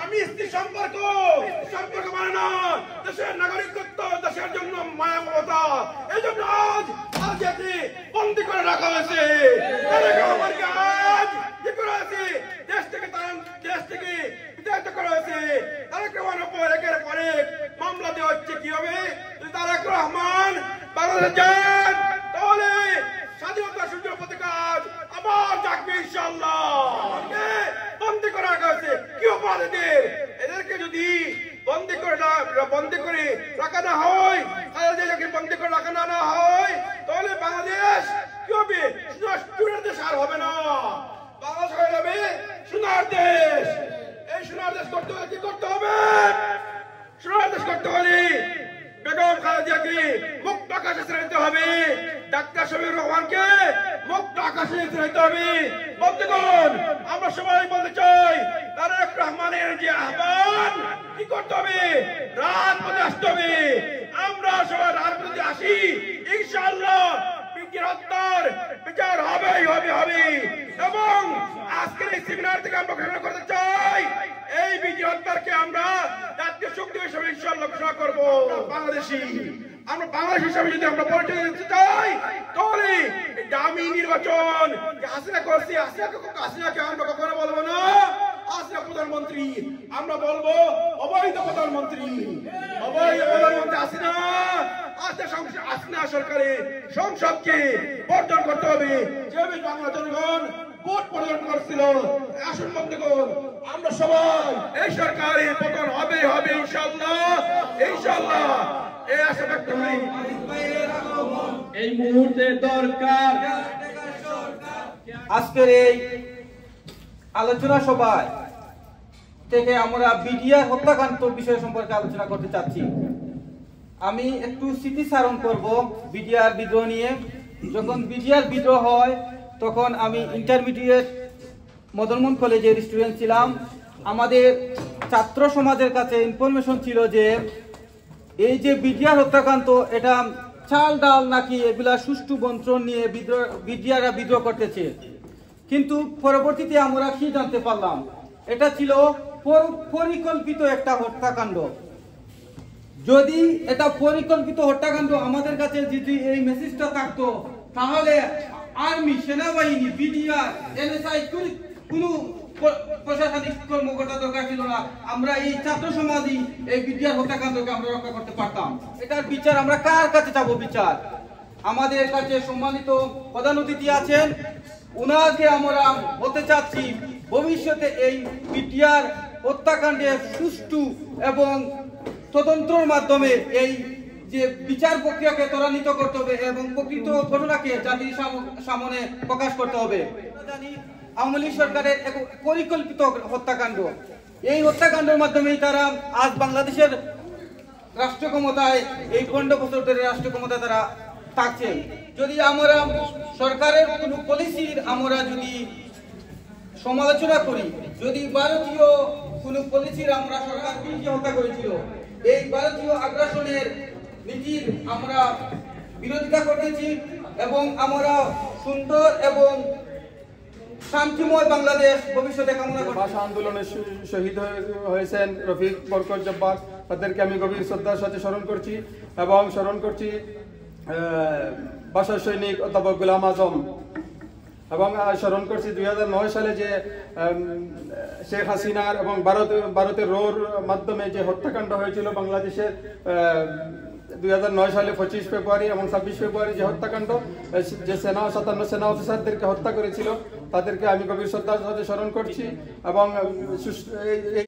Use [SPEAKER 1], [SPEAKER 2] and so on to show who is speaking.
[SPEAKER 1] স্বামী স্ত্রী সম্পর্ক। সম্পর্ক মানে না, দেশের নাগরিকত্ব, দেশের জন্য মায়া মমতা এই জন্য আজ আজকে বন্দি করে রাখা হয়েছে। দেশ থেকে তারেক দেওয়া হচ্ছে কি হবে রহমান যান, তাহলে স্বাধীনতা সূর্য প্রতিকাজ আবার জাগবে ইনশাআল্লাহ। কে বন্দি করে রাখা এদের এদেরকে যদি বন্দি করে না বন্দি করে রাখা না হয় যদি বন্দি করে রাখা না না হয়, তাহলে বাংলাদেশ কি হবে? শুধু দেশ আর হবে না। বাংলাদেশ হয়ে যাবে সোনার দেশ। এই সোনার দেশ করতে হলে কি করতে হবে? সোনার দেশ করতে হলে বেগম খালেদিয়াকে মুক্ত আকাশে ছেড়ে দিতে হবে। ডাক্তার শমীর রহমানকে মুক্ত আকাশে ছেড়ে দিতে হবে। বন্ধুগণ, আমরা সবাই বলতে চাই তারেক রহমানের যে আহ্বান, কি করতে হবে? রাত পথে আসতে হবে। আমরা সবাই রাত পথে আসি। ইনশাআল্লাহ হত্যার বিচার হবেই হবে হবে। এবং আজকের এই সেমিনার থেকে আমরা ঘোষণা করতে চাই, এই বিজয় হত্যারকে আমরা জাতীয় শক্তি হিসেবে ইনশাআল্লাহ ঘোষণা করব। বাংলাদেশি। আমরা বাংলাদেশ হিসাবে যদি আমরা পরিচয় দিতে চাই, তাহলে দামি নির্বাচন হাসিনা করছি, হাসিনাকে হাসিনাকে আমরা কখনো বলব না। প্রধানমন্ত্রী আমরা বলব অবৈধ প্রধানমন্ত্রী। অবৈধ প্রধানমন্ত্রী আসনা সরকারে সংসদকে বর্জন করতে হবে। যেভাবে বাংলা জনগণ ভোট প্রদান করছিল আসন বন্ধুগণ আমরা সবাই এই সরকারের পতন হবে হবে ইনশাআল্লাহ ইনশাআল্লাহ। এই আশা ব্যক্ত করি।
[SPEAKER 2] এই মুহূর্তে দরকার।
[SPEAKER 3] আজকের এই আলোচনা সভায় থেকে আমরা বিডিআর হত্যাকাণ্ড বিষয় সম্পর্কে আলোচনা করতে চাচ্ছি। আমি একটু স্মৃতিচারণ করব বিডিআর বিদ্রোহ নিয়ে। যখন বিডিআর বিদ্রোহ হয়, তখন আমি ইন্টারমিডিয়েট মদনমোহন কলেজের স্টুডেন্ট ছিলাম। আমাদের ছাত্র সমাজের কাছে ইনফরমেশন ছিল যে, এই যে বিডিআর হত্যাকাণ্ড, এটা চাল ডাল নাকি এগুলা সুষ্ঠু বন্টন নিয়ে বিদ্রোহ, বিডিআররা বিদ্রোহ করতেছে। কিন্তু পরবর্তীতে আমরা কি জানতে পারলাম? এটা ছিল পরিকল্পিত একটা হত্যাকাণ্ড। যদি এটা পরিকল্পিত হত্যাকাণ্ড আমাদের কাছে যদি এই মেসেজটা থাকতো, তাহলে আর্মি, সেনাবাহিনী, বিডিআর, এনএসআই, কোনো প্রশাসনিক কর্মকর্তা দরকার ছিল না। আমরা এই ছাত্র সমাজই এই বিডিআর হত্যাকাণ্ডকে আমরা রক্ষা করতে পারতাম। এটার বিচার আমরা কার কাছে চাবো বিচার? আমাদের কাছে সম্মানিত প্রধান অতিথি আছেন। ওনাকে আমরা হতে চাচ্ছি ভবিষ্যতে এই বিটিআর হত্যাকাণ্ডের সুষ্ঠু এবং তদন্ত্রর মাধ্যমে এই যে বিচার প্রক্রিয়াকে ত্বরান্বিত করতে হবে এবং প্রকৃত ঘটনাকে জাতির সামনে প্রকাশ করতে হবে। আওয়ামী লীগ সরকারের এক পরিকল্পিত হত্যাকাণ্ড। এই হত্যাকাণ্ডের মাধ্যমেই তারা আজ বাংলাদেশের রাষ্ট্র ক্ষমতায় এই পনেরো বছর ধরে রাষ্ট্র ক্ষমতায় তারা থাকছেন যদি আমরা সরকারের কোনো পলিসির আমরা যদি সমালোচনা করি, যদি ভারতীয় কোন পলিসির আমরা সরকার বিরোধী হত্যা করেছিল? এই ভারতীয় আগ্রাসনের নীতির আমরা বিরোধিতা করেছি এবং আমরা সুন্দর এবং শান্তিময় বাংলাদেশ ভবিষ্যতে কামনা করছি।
[SPEAKER 4] ভাষা আন্দোলনে শহীদ হয়ে- হয়েছেন রফিক বরকত জব্বার। তাদেরকে আমি গভীর শ্রদ্ধার সাথে স্মরণ করছি এবং স্মরণ করছি ভাষা সৈনিক অধ্যাপক গুলাম আজম। এবং স্মরণ করছি দু হাজার নয় সালে যে শেখ হাসিনার এবং ভারত, ভারতের রোর মাধ্যমে যে হত্যাকাণ্ড হয়েছিল বাংলাদেশের দুই নয় সালে পঁচিশ ফেব্রুয়ারি এবং ছাব্বিশ ফেব্রুয়ারি যে হত্যাকাণ্ড যে সেনা, সাতান্ন সেনা অফিসারদেরকে হত্যা করেছিল, তাদেরকে আমি গভীর শ্রদ্ধার সাথে স্মরণ করছি এবং